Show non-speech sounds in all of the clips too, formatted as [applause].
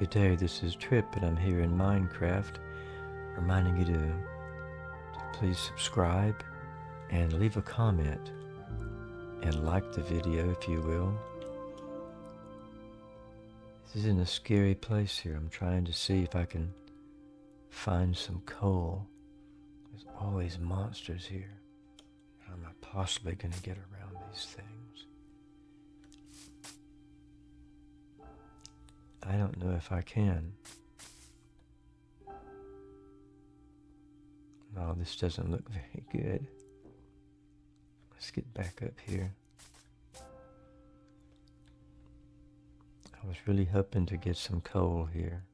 Good day, this is Trippe, and I'm here in Minecraft, reminding you to, to please subscribe and leave a comment and like the video if you will. This is in a scary place here. I'm trying to see if I can find some coal. There's always monsters here. How am I possibly going to get around these things? I don't know if I can. Oh, this doesn't look very good. Let's get back up here. I was really hoping to get some coal here.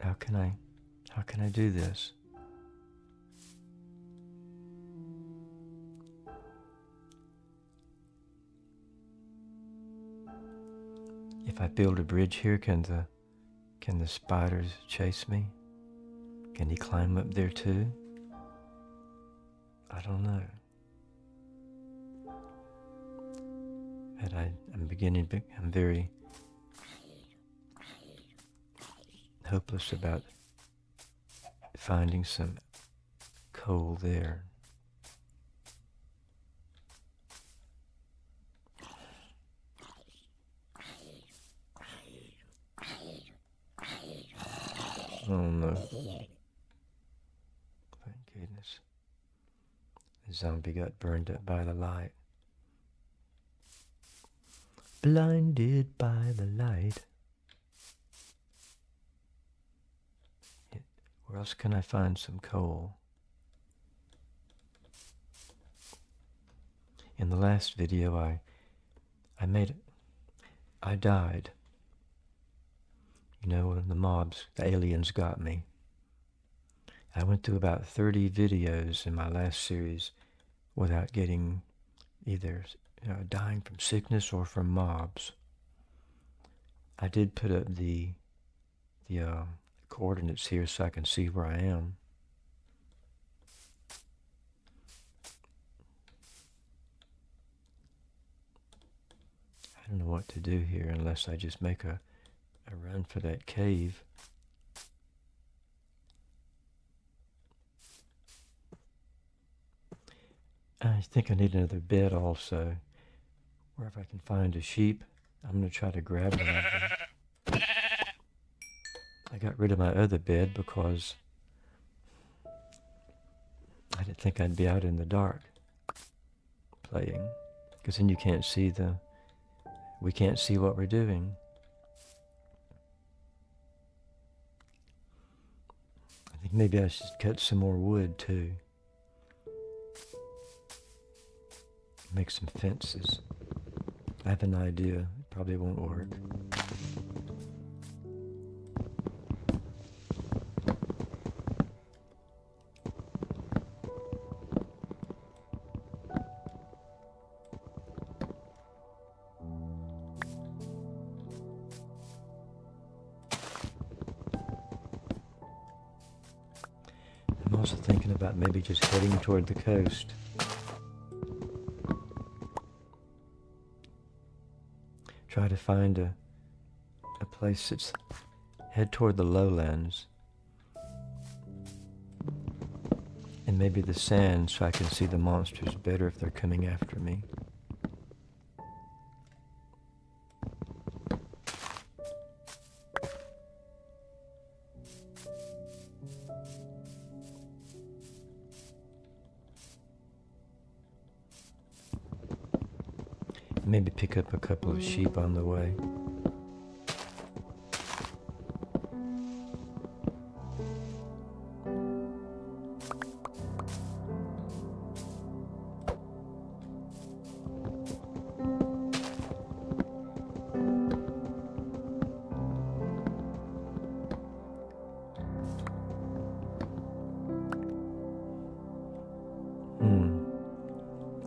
How can I, how can I do this? If I build a bridge here, can the can the spiders chase me? Can he climb up there too? I don't know. But I, I'm beginning, I'm very hopeless about finding some coal there. Oh no. Thank goodness. The zombie got burned up by the light. Blinded by the light. Where else can I find some coal? In the last video I I made it. I died. You know, the mobs, the aliens got me. I went through about 30 videos in my last series without getting either you know, dying from sickness or from mobs. I did put up the the uh, coordinates here so I can see where I am. I don't know what to do here unless I just make a I run for that cave. I think I need another bed also. Wherever I can find a sheep, I'm going to try to grab one of them. I got rid of my other bed because I didn't think I'd be out in the dark playing. Because then you can't see the, we can't see what we're doing. Maybe I should cut some more wood too. Make some fences. I have an idea. It probably won't work. Also thinking about maybe just heading toward the coast. Try to find a, a place that's head toward the lowlands. And maybe the sand so I can see the monsters better if they're coming after me. Maybe pick up a couple of sheep on the way. Hmm.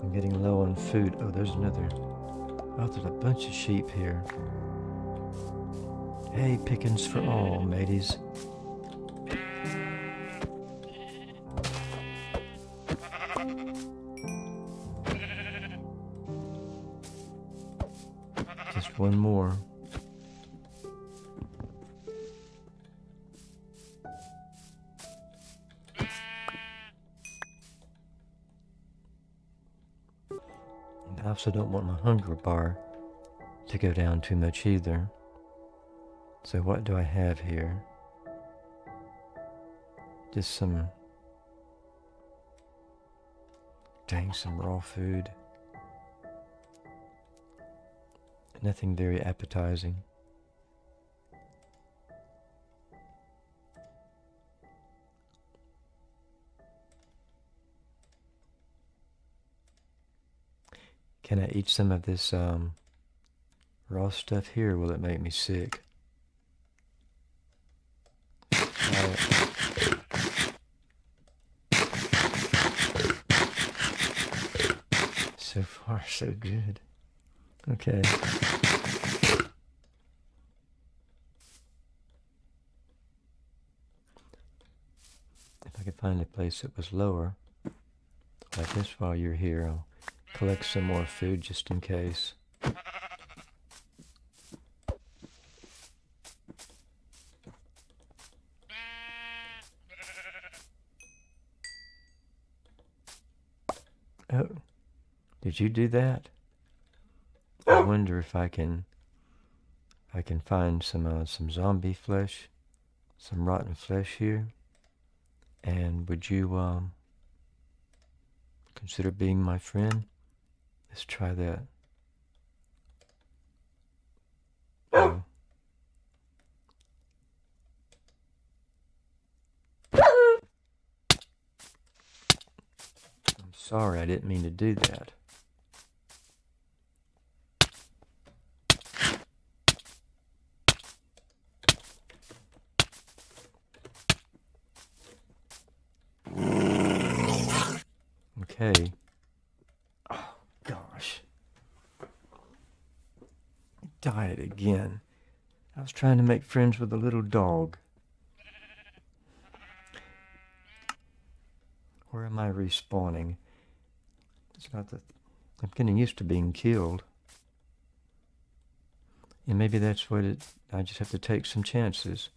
I'm getting low on food. Oh, there's another Oh, there's a bunch of sheep here. Hey, pickings for all, mateys. Just one more. Also don't want my hunger bar to go down too much either. So what do I have here? Just some, dang, some raw food. Nothing very appetizing. Can I eat some of this um, raw stuff here? Will it make me sick? So far, so good. Okay. If I could find a place that was lower, like this while you're here, I'll collect some more food just in case. Oh, did you do that? I wonder if I can, I can find some uh, some zombie flesh, some rotten flesh here. And would you um, consider being my friend? Let's try that. [gasps] Oh. [coughs] I'm sorry, I didn't mean to do that. [coughs] Okay. Oh, gosh. Died again. I was trying to make friends with a little dog. Where am I respawning? It's not that I'm getting used to being killed. And maybe that's what it I just have to take some chances.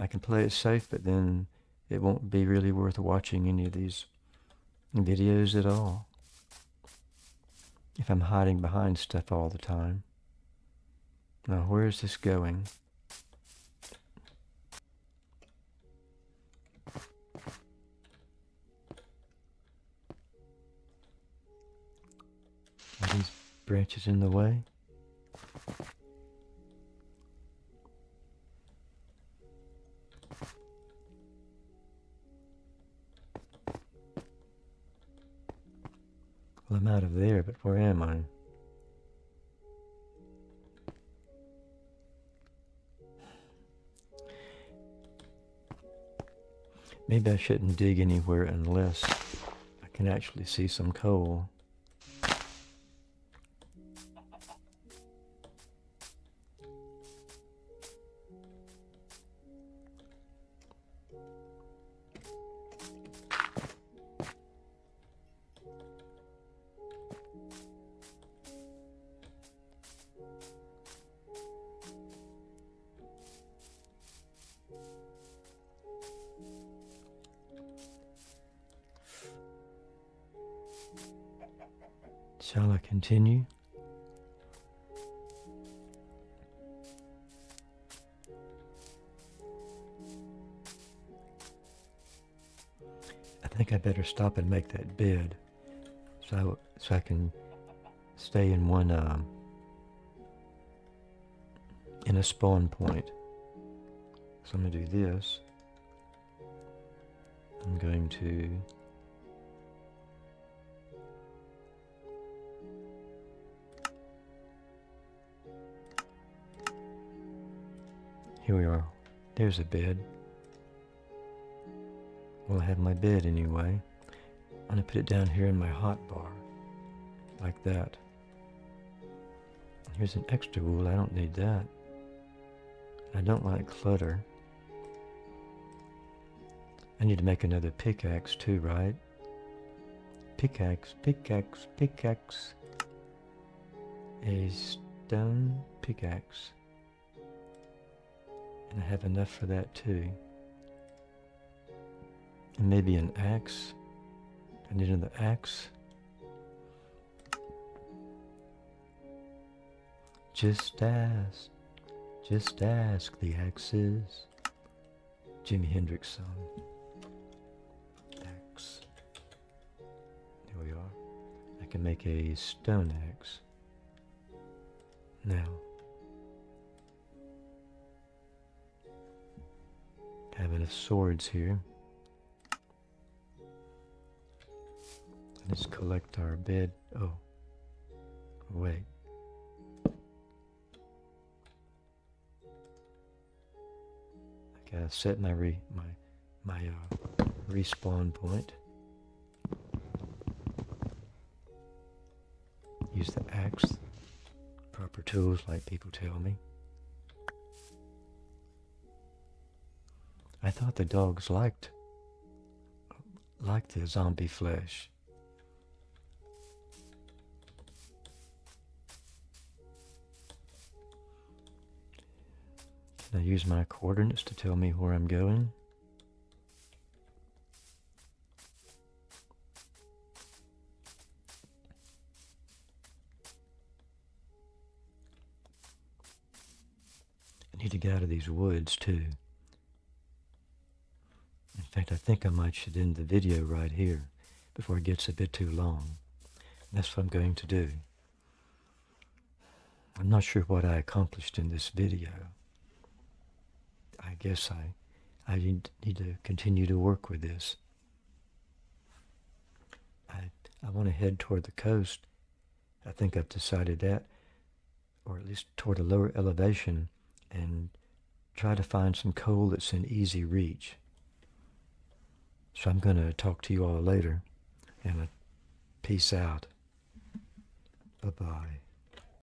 I can play it safe, but then it won't be really worth watching any of these videos at all. If I'm hiding behind stuff all the time. Now, where is this going? Are these branches in the way? Well, I'm out of there, but where am I? Maybe I shouldn't dig anywhere unless I can actually see some coal. Shall I continue? I think I better stop and make that bed so I, so I can stay in one um, in a spawn point. So I'm going to do this. I'm going to Here we are. There's a bed. Well, I have my bed anyway. I'm going to put it down here in my hot bar. Like that. Here's an extra wool. I don't need that. I don't like clutter. I need to make another pickaxe too, right? Pickaxe, pickaxe, pickaxe. A stone pickaxe. And I have enough for that too. And maybe an axe. I need another axe. Just ask, just ask the axes. Jimi Hendrix song. Axe. Here we are. I can make a stone axe. Now, have enough swords here. Let's collect our bed. Oh, wait. I gotta set my re my my uh, respawn point. Use the axe. Proper tools, like people tell me. I thought the dogs liked liked the zombie flesh. Can I use my coordinates to tell me where I'm going? I need to get out of these woods too. Fact, I think I might should end the video right here before it gets a bit too long. That's what I'm going to do. I'm not sure what I accomplished in this video. I guess I, I need, need to continue to work with this. I, I want to head toward the coast. I think I've decided that, or at least toward a lower elevation, and try to find some coal that's in easy reach. So I'm going to talk to you all later, and peace out. Bye-bye.